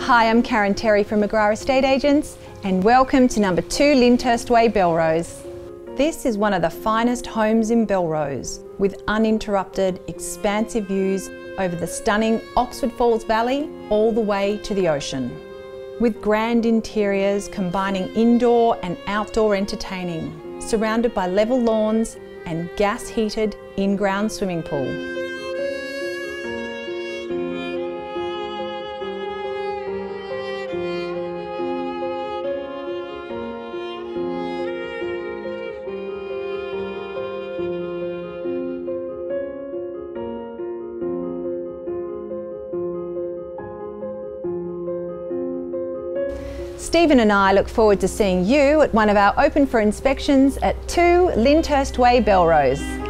Hi, I'm Karen Terry from McGrath Estate Agents and welcome to number 2 Lyndhurst Way, Belrose. This is one of the finest homes in Belrose with uninterrupted, expansive views over the stunning Oxford Falls Valley all the way to the ocean. With grand interiors combining indoor and outdoor entertaining, surrounded by level lawns and gas heated in ground swimming pool. Stephen and I look forward to seeing you at one of our open for inspections at 2 Lyndhurst Way, Belrose.